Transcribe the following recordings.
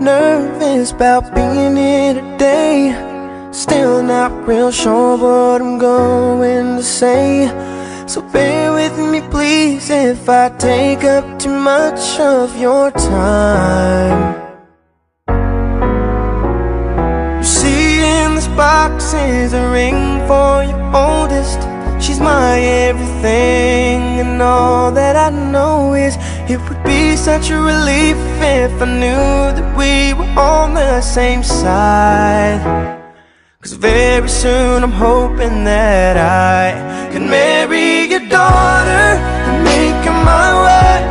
nervous about being here today. Still not real sure what I'm going to say. So bear with me, please, if I take up too much of your time. You see, in this box is a ring for your oldest. She's my everything, and all that I know is it would be such a relief if I knew we were on the same side. Cause very soon I'm hoping that I can marry your daughter and make her my wife.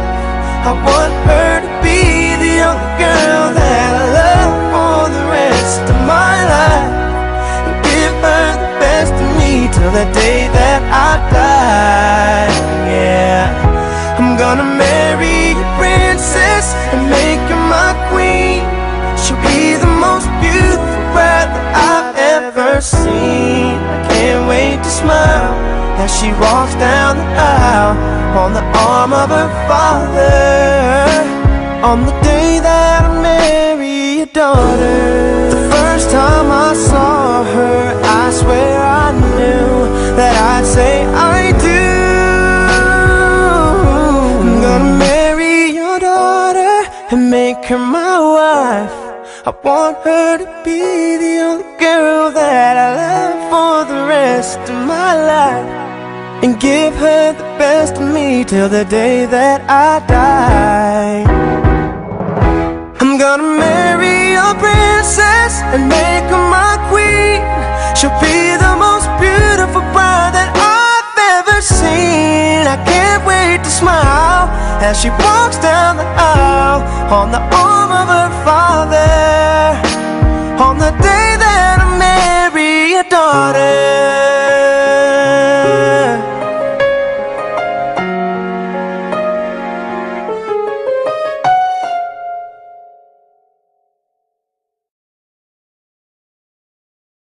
I want her to be the only girl that I love for the rest of my life. And give her the best of me till the day that I die. Yeah, I'm gonna marry your princess and make seen. I can't wait to smile as she walks down the aisle on the arm of her father. On the day that I marry your daughter, the first time I saw her, I swear I knew that I'd say I do. I'm gonna marry your daughter and make her my wife. I want her to be the only girl that I love for the rest of my life. And give her the best of me till the day that I die. I'm gonna marry a princess and make her my as she walks down the aisle on the arm of her father. On the day that I marry your daughter.